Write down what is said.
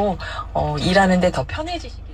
하시고 어, 일하는데 더 편해지시길